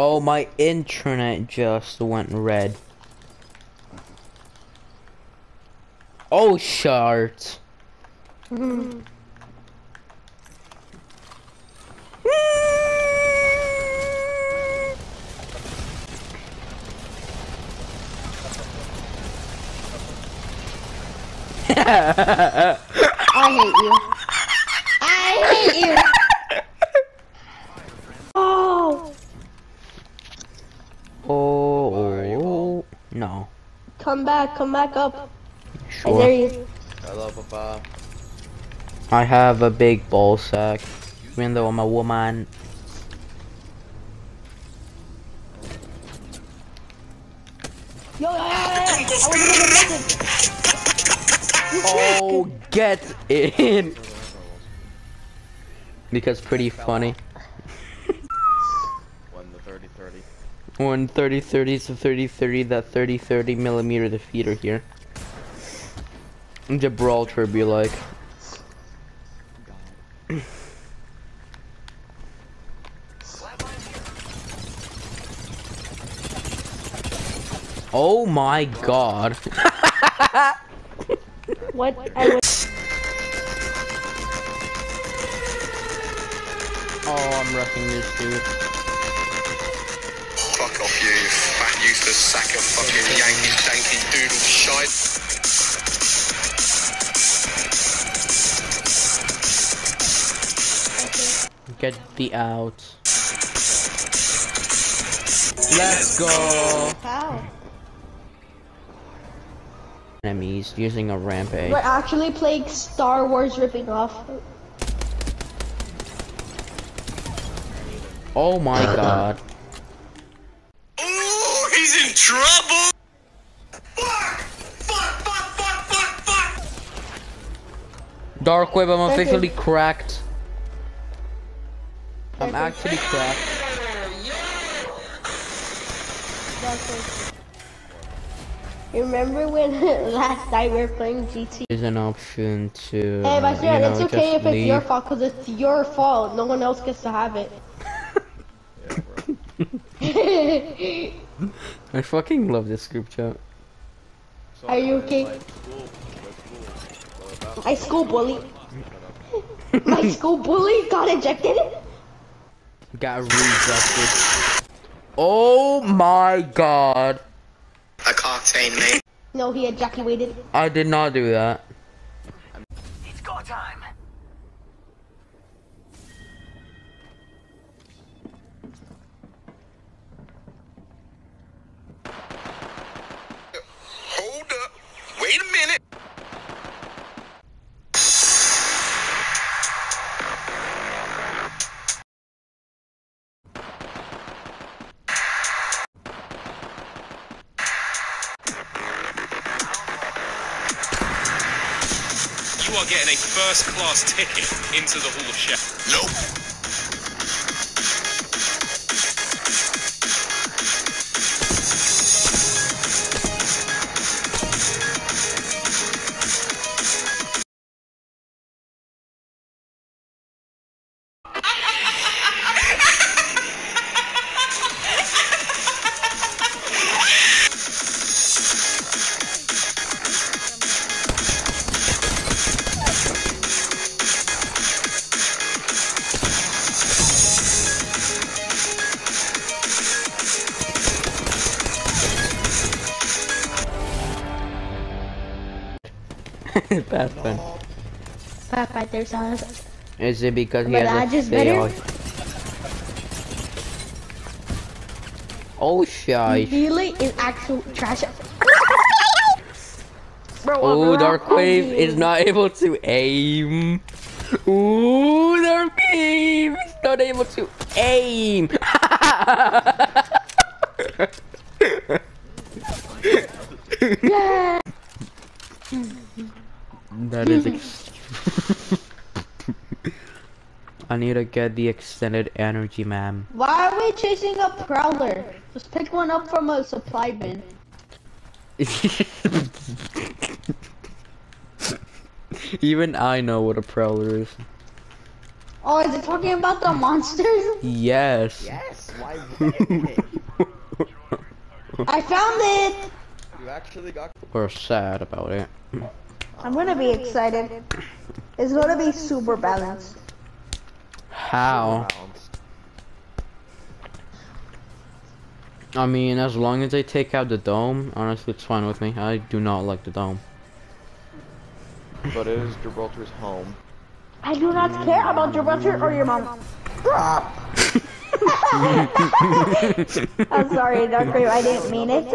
Oh, my internet just went red. Oh, shards. I hate you. I hate you. Oh, Oh, no. Come back, come back up. I Sure. dare you. Hello, Papa. I have a big ball sack, even though I'm a woman. Yo, yo, yo, yo, yo. I was gonna message. Oh, get in! Because pretty funny. When the 30 30. When 30 30 to 30 30, that 30 30 millimeter defeater here. Gibraltar be like. Oh my god. What? I would. Oh, I'm wrecking this dude. Useless sack of fucking Yankee stanky doodle shite. Get the out. Let's go. How? Enemies using a rampage. We're actually playing Star Wars ripping off. Oh my god. Ooh, he's in trouble! Fuck! Fuck, fuck, fuck, fuck, fuck! Dark web, I'm Okay. officially cracked. I'm actually cracked. You remember when last night we were playing GT? There's an option to, Hey, my uh, you friend, know, it's okay just if it's your fault, cause it's your fault. No one else gets to have it. I fucking love this group chat. Are you okay? My school bully. My school bully got ejected. Got rejected. Oh my god. I can't say name. No, he ejaculated. I did not do that. It's go time. Are getting a first class ticket into the Hall of Shame. Nope. Bad fun. Papa, there's us. Is it because he But has I a fail? Oh shy. Really is actual trash. Bro, Oh, I'm Darkwave is not able to aim. Ooh, Darkwave is not able to aim. that is. Ex- I need to get the extended energy, ma'am. Why are we chasing a prowler? Just pick one up from a supply bin. Even I know what a prowler is. Oh, is it talking about the monsters? Yes. Yes, why? I found it. You actually got We're sad about it. I'm gonna be excited. It's gonna be super balanced. How? I mean, as long as they take out the dome, honestly, it's fine with me. I do not like the dome. But it is Gibraltar's home. I do not care about Gibraltar or your mom. I'm sorry, Dark Grave, I didn't mean it.